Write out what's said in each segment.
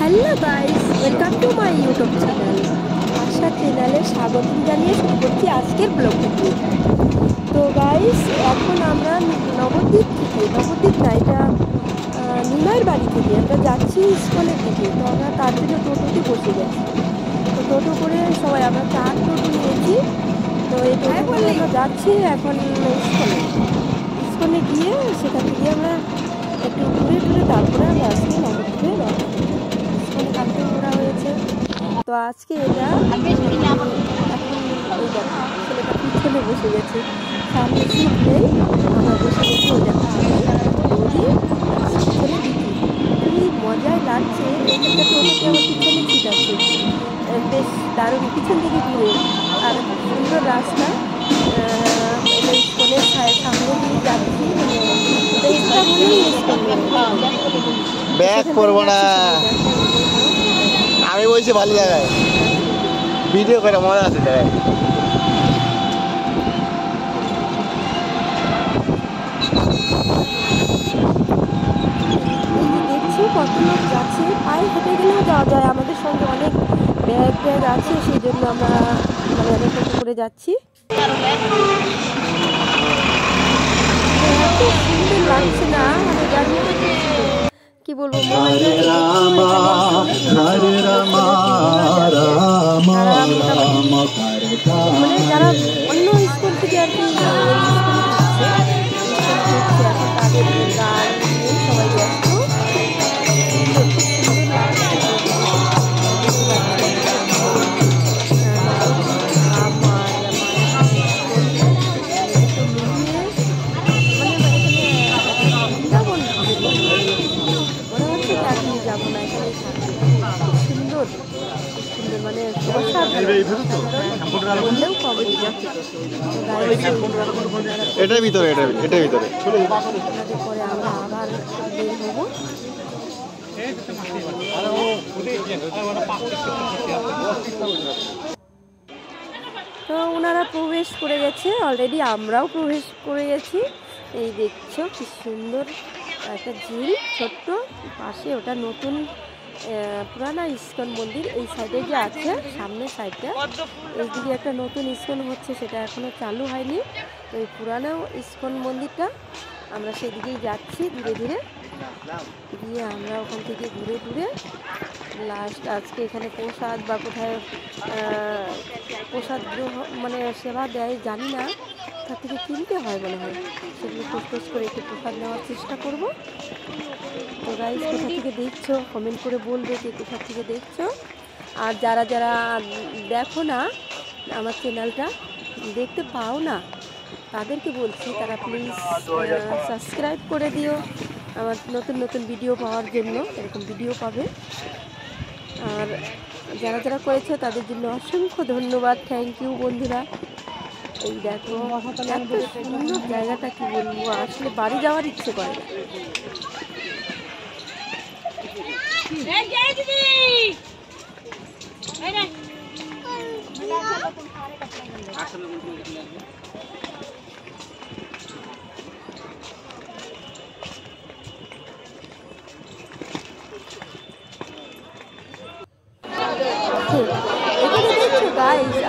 Hello guys welcome to my YouTube channel আশা চ্যানেলে স্বাগত জানিয়ে শুরু করছি আজকের ব্লগ তো গাইস, এখন আমরা নবদ্বীপ থেকে, নবদ্বীপ না এটা নিমাইয়ের বাড়ি থেকে, আমরা যাচ্ছি স্কুলের দিকে। তো আমরা তার জন্য টোটোতে বসে গেছি। তো টোটো করে সবাই, আমরা চার টোটো নিয়েছি। তো এই টোটো আমরা যাচ্ছি এখন স্কুলে। স্কুলে গিয়ে সেখান থেকে আমরা একটু ঘুরে টুরে তারপরে আমরা আজকে নবদ্বীপে রওনা। কালকে ঘোরা হয়েছে। তো আজকে এটা ছেলেটা পিছনে বসে গেছে? সামনে নেই আমরা বসে গেছি ওই দেখো। খুবই মজাই লাগছে। একটা টোটোতে আমার পিছনে সিট আছে। বেশ দারুণ। পিছন থেকে ঘুরে। আর সুন্দর রাস্তা। স্কুলের সামনে দিয়ে যাচ্ছি। মানে ব্যাগ পরবো না। বলছি ভালো জায়গায়। ভিডিও করে মজা আছে জায়গায় এই যে দেখছ কত লোক যাচ্ছে পায়ে হেঁটে গেলেও যাওয়া যায়। আমাদের সঙ্গে অনেক ব্যাগ আছে সেই জন্য আমরা মানে করে যাচ্ছি। সুন্দর লাগছে না মানে কি কি বলব মনে মানে এটার ভিতরে এটা এটার ভিতরে। পরে আমরা আবার বের হব। তো ওনারা প্রবেশ করে গেছে অলরেডি আমরাও প্রবেশ করে গেছি। এই দেখছ কি সুন্দর একটা ঝিল ছোট্ট পাশে ওটা নতুন পুরানা ইস্কন মন্দির এই সাইডে যে আছে সামনের সাইডটা এইদিকে একটা নতুন ইস্কন হচ্ছে, সেটা এখনও চালু হয়নি। তো এই পুরানো ইস্কন মন্দিরটা আমরা সেদিকেই যাচ্ছি ধীরে ধীরে। গিয়ে আমরা ওখান থেকে ঘুরে ঘুরে লাস্ট আজকে এখানে প্রসাদ বা কোথায় প্রসাদ মানে সেবা দেয়, জানি না। তার থেকে কিনতে হয় মনে হয়। সেগুলো খোঁজ করে একটু প্রসাদ নেওয়ার চেষ্টা করব। তো গাইজ কোথা থেকে দেখছ? কমেন্ট করে বলবে যে কোথা থেকে দেখছ। আর যারা যারা দেখো না আমার চ্যানেলটা দেখতে পাও না, তাদেরকে বলছি তারা প্লিজ সাবস্ক্রাইব করে দিও আমার নতুন নতুন ভিডিও পাওয়ার জন্য, এরকম ভিডিও পাবে। আর যারা যারা করেছে তাদের জন্য অসংখ্য ধন্যবাদ। থ্যাংক ইউ বন্ধুরা। এই দেখো, এত সুন্দর জায়গাটা কি বলব, আসলে বাড়ি যাওয়ার ইচ্ছে করে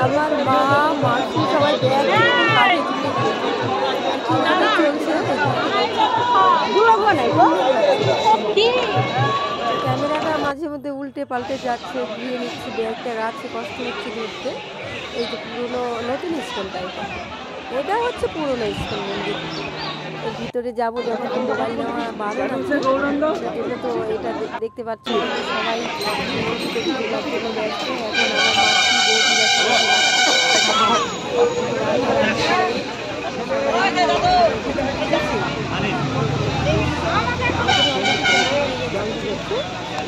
আমার মা মাসি সবাই ব্যাগ ক্যামেরাটা মাঝে মধ্যে উল্টে পাল্টে যাচ্ছে ঘুরিয়ে নিচ্ছে ব্যাগটা আছে কষ্ট হচ্ছে ঘুরতে এই যে পুরনো, নতুন স্কুলটা এটা এটা হচ্ছে পুরোনো স্কুল মন্দির। এর ভিতরে যাব যখন মোবাইল নেওয়া বারণ আছে, সেজন্য তো এটা দেখতে পাচ্ছি সবাই এখন আমার